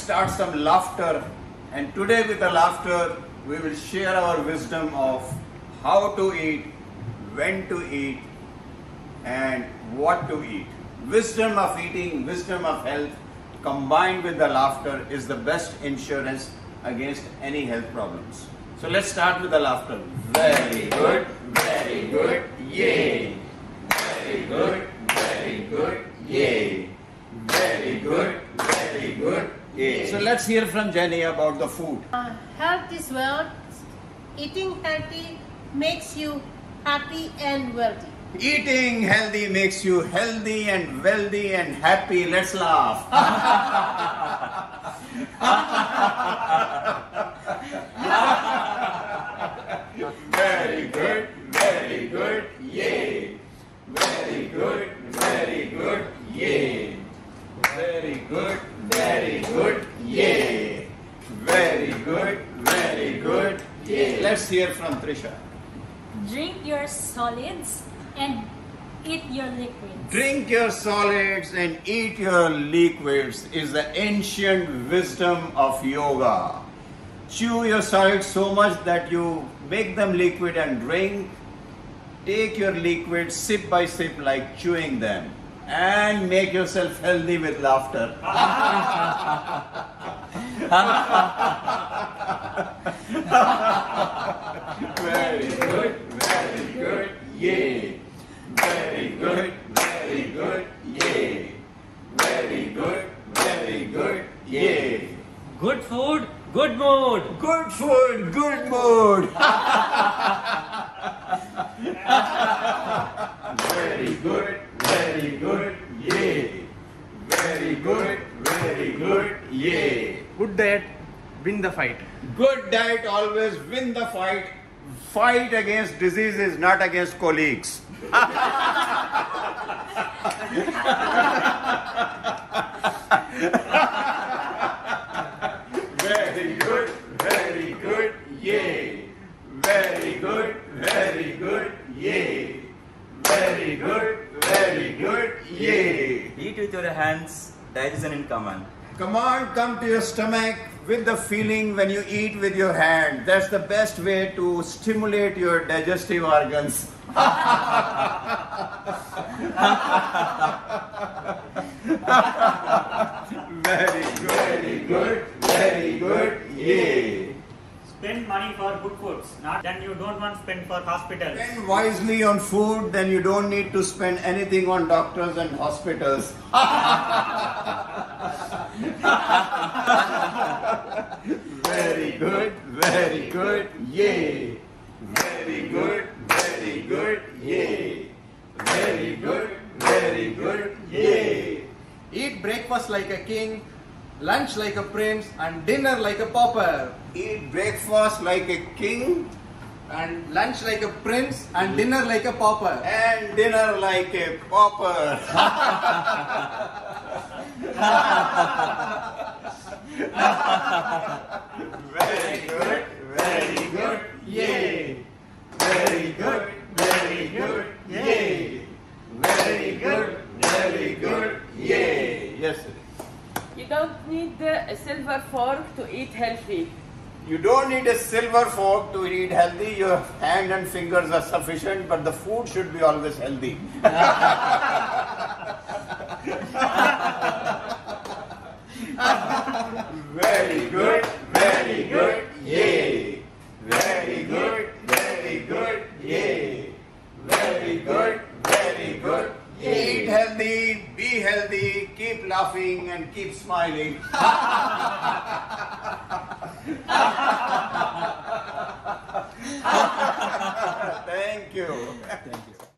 start some laughter. And today, with the laughter, we will share our wisdom of how to eat, when to eat, and what to eat. Wisdom of eating, wisdom of health, combined with the laughter, is the best insurance against any health problems. So let's start with the laughter. Very good, very good, yay. Very good, very good, yay. Very good, very good, yay. So let's hear from Jenny about the food. Uh, health is wealth. Eating healthy makes you happy and wealthy. Eating healthy makes you healthy and wealthy and happy. Let's laugh. very good, very good, yay. Very good, very good, yay. Very good, very good, yay. Very good, very good, yay. Let's hear from Trisha. Drink your solids and eat your liquids. Drink your solids and eat your liquids is the ancient wisdom of yoga. Chew your solids so much that you make them liquid and drink. Take your liquids sip by sip like chewing them and make yourself healthy with laughter. very good, very good, yay. Very good, very good, yay. Very good, very good, yay. Good food, good mood. Good food, good mood. very good, very good, yay. Very good, very good, yay. Good diet, win the fight. Good diet always win the fight. Fight against diseases, not against colleagues. very good, very good, yay. Very good, very good, yay. Very good, very good, yay. Eat with your hands, digestion in command. Come on, come to your stomach with the feeling when you eat with your hand. That's the best way to stimulate your digestive organs. very good, very good, very good, yay. spend money for good foods, not then you don't want to spend for hospitals. Spend wisely on food, then you don't need to spend anything on doctors and hospitals. very good, very good, yay. Very good, very good, yay. Very good, very good, yay. Eat breakfast like a king, lunch like a prince, and dinner like a pauper. Eat breakfast like a king And lunch like a prince, and dinner like a pauper. and dinner like a pauper. very good, very good, yay. Very good, very good, yay. Very good, very good, yay. Yes, sir. You don't need a silver fork to eat healthy. You don't need a silver fork to eat healthy. Your hand and fingers are sufficient, but the food should be always healthy. very good, very good, yay. Very good, very good, yay. Very good, very good, yay. Eat healthy, be healthy, laughing and keep smiling. Thank you. Thank you.